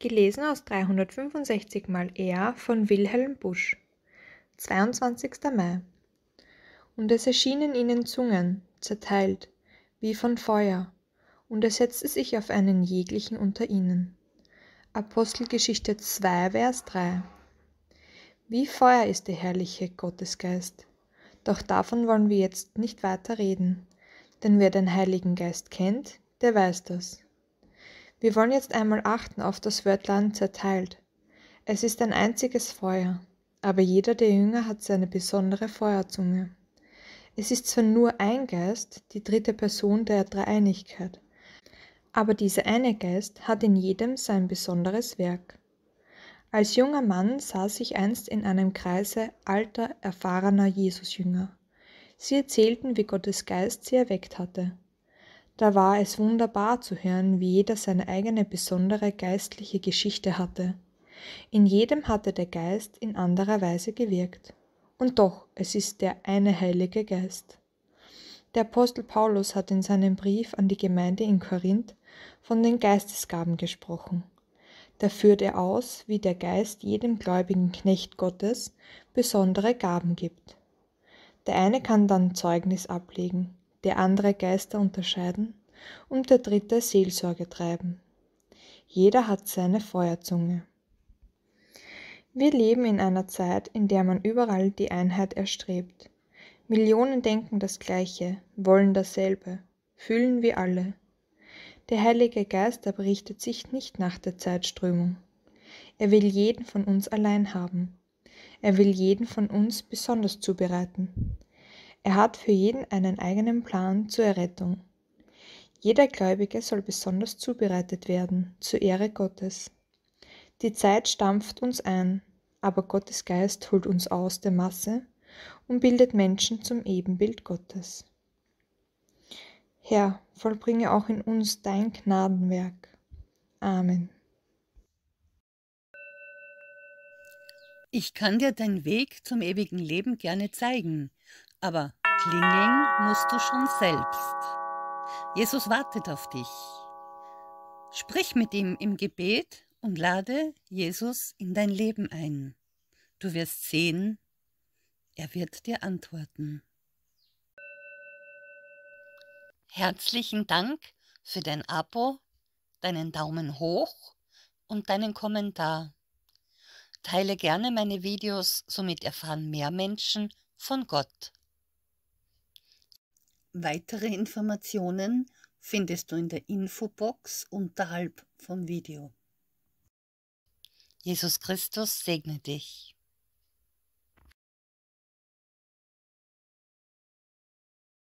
Gelesen aus 365 mal EA von Wilhelm Busch. 22. Mai. Und es erschienen ihnen Zungen, zerteilt, wie von Feuer, und er setzte sich auf einen jeglichen unter ihnen. Apostelgeschichte 2, Vers 3. Wie Feuer ist der herrliche Gottesgeist. Doch davon wollen wir jetzt nicht weiter reden, denn wer den Heiligen Geist kennt, der weiß das. Wir wollen jetzt einmal achten auf das Wörtlein zerteilt. Es ist ein einziges Feuer, aber jeder der Jünger hat seine besondere Feuerzunge. Es ist zwar nur ein Geist, die dritte Person der Dreieinigkeit, aber dieser eine Geist hat in jedem sein besonderes Werk. Als junger Mann saß ich einst in einem Kreise alter, erfahrener Jesusjünger. Sie erzählten, wie Gottes Geist sie erweckt hatte. Da war es wunderbar zu hören, wie jeder seine eigene besondere geistliche Geschichte hatte. In jedem hatte der Geist in anderer Weise gewirkt. Und doch, es ist der eine Heilige Geist. Der Apostel Paulus hat in seinem Brief an die Gemeinde in Korinth von den Geistesgaben gesprochen. Da führt er aus, wie der Geist jedem gläubigen Knecht Gottes besondere Gaben gibt. Der eine kann dann Zeugnis ablegen, der andere Geister unterscheiden und der dritte Seelsorge treiben. Jeder hat seine Feuerzunge. Wir leben in einer Zeit, in der man überall die Einheit erstrebt. Millionen denken das Gleiche, wollen dasselbe, fühlen wie alle. Der Heilige Geist aber richtet sich nicht nach der Zeitströmung. Er will jeden von uns allein haben. Er will jeden von uns besonders zubereiten. Er hat für jeden einen eigenen Plan zur Errettung. Jeder Gläubige soll besonders zubereitet werden, zur Ehre Gottes. Die Zeit stampft uns ein, aber Gottes Geist holt uns aus der Masse und bildet Menschen zum Ebenbild Gottes. Herr, vollbringe auch in uns dein Gnadenwerk. Amen. Ich kann dir den Weg zum ewigen Leben gerne zeigen, aber klingeln musst du schon selbst. Jesus wartet auf dich. Sprich mit ihm im Gebet und lade Jesus in dein Leben ein. Du wirst sehen, er wird dir antworten. Herzlichen Dank für dein Abo, deinen Daumen hoch und deinen Kommentar. Teile gerne meine Videos, somit erfahren mehr Menschen von Gott. Weitere Informationen findest du in der Infobox unterhalb vom Video. Jesus Christus segne dich.